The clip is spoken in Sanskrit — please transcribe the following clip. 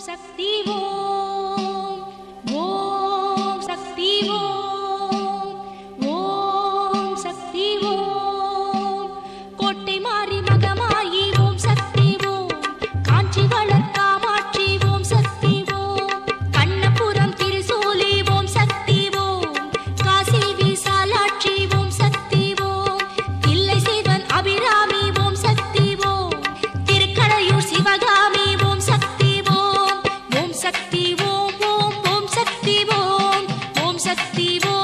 शक्ति ॐ शक्ति ॐ शक्ति शक्ति वो